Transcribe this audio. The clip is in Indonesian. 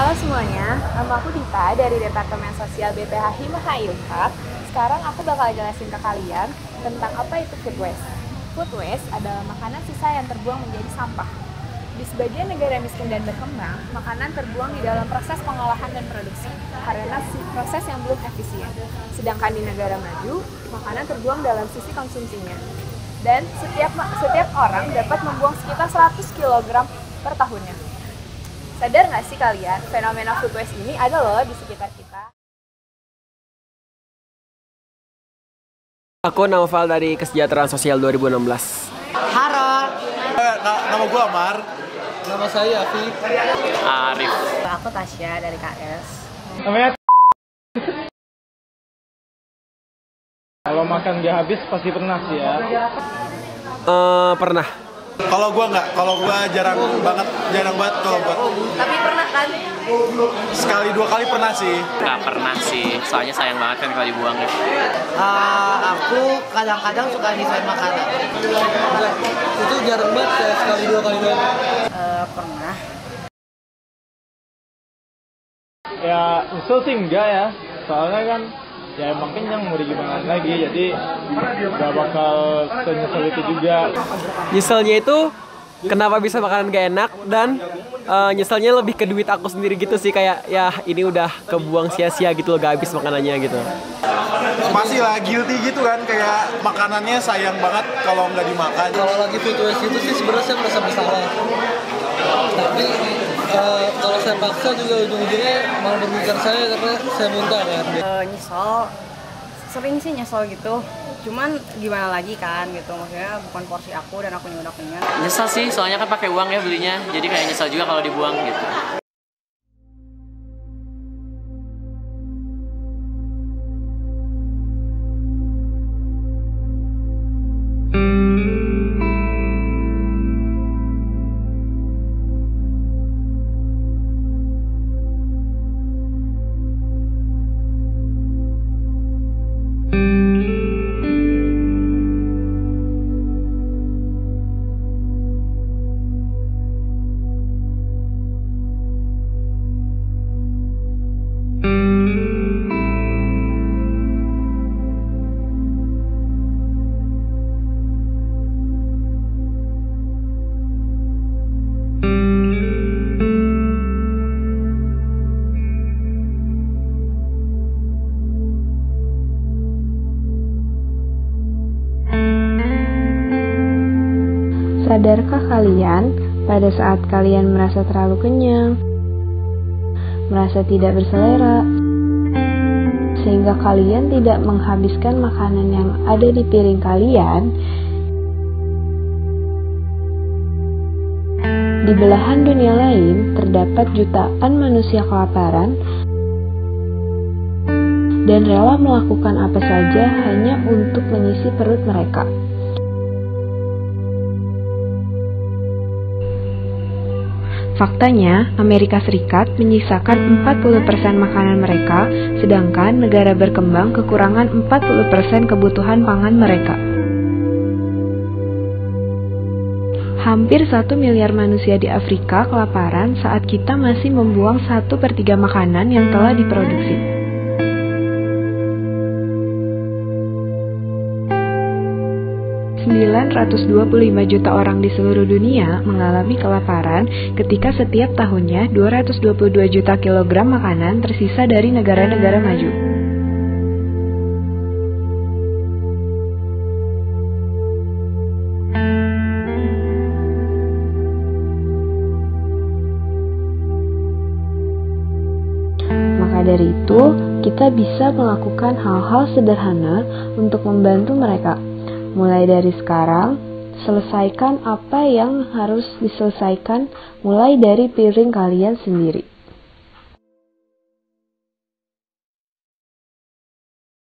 Halo semuanya, nama aku Dita dari Departemen Sosial BPH Himaha Ilfat. Sekarang aku bakal jelasin ke kalian tentang apa itu food waste. Food waste adalah makanan sisa yang terbuang menjadi sampah. Di sebagian negara miskin dan berkembang, makanan terbuang di dalam proses pengolahan dan produksi karena proses yang belum efisien. Sedangkan di negara maju, makanan terbuang dalam sisi konsumsinya. Dan setiap setiap orang dapat membuang sekitar 100 kg per tahunnya. Sadar nggak sih kalian, fenomena food waste ini ada loh di sekitar kita. Aku Naufal dari Kesejahteraan Sosial 2016. Haro. Eh, nama gue Amar. Nama saya Afi. Arif. Aku Tasya dari KS. Namanya Kalau makan gak habis pasti pernah sih ya. Uh, pernah. Kalau gua nggak, kalau gua jarang banget, jarang banget kalau buat. Tapi pernah kan? Sekali dua kali pernah sih. Gak pernah sih, soalnya sayang banget kan kalau dibuang ya. Uh, aku kadang-kadang suka desain makanan. Itu jarang banget kayak sekali dua kali doang. Uh, pernah. Ya nyesel sih enggak ya. Soalnya kan ya emang kenyang mau gimana lagi jadi gak bakal senyesel itu juga. Nyeselnya itu kenapa bisa makanan gak enak dan uh, nyeselnya lebih ke duit aku sendiri gitu sih kayak ya ini udah kebuang sia-sia gitu loh gak habis makanannya gitu. Masih lah guilty gitu kan kayak makanannya sayang banget kalau nggak dimakan. Kalau lagi food waste itu sih sebenarnya saya merasa bersalah. Tapi saya paksa juga ujung-ujungnya malah merugikan saya karena saya muntah kan uh, nyesel. Sering sih nyesel gitu. Cuman gimana lagi kan gitu. Maksudnya bukan porsi aku dan aku udah kenyang nyesel sih soalnya kan pakai uang ya belinya. Jadi kayak nyesel juga kalau dibuang gitu Sadarkah kalian pada saat kalian merasa terlalu kenyang, merasa tidak berselera, sehingga kalian tidak menghabiskan makanan yang ada di piring kalian, di belahan dunia lain terdapat jutaan manusia kelaparan dan rela melakukan apa saja hanya untuk mengisi perut mereka. Faktanya, Amerika Serikat menyisakan 40% makanan mereka, sedangkan negara berkembang kekurangan 40% kebutuhan pangan mereka. Hampir 1 miliar manusia di Afrika kelaparan saat kita masih membuang 1 per 3 makanan yang telah diproduksi. 925 juta orang di seluruh dunia mengalami kelaparan ketika setiap tahunnya 222 juta kilogram makanan tersisa dari negara-negara maju. Maka dari itu, kita bisa melakukan hal-hal sederhana untuk membantu mereka Mulai dari sekarang, selesaikan apa yang harus diselesaikan mulai dari piring kalian sendiri.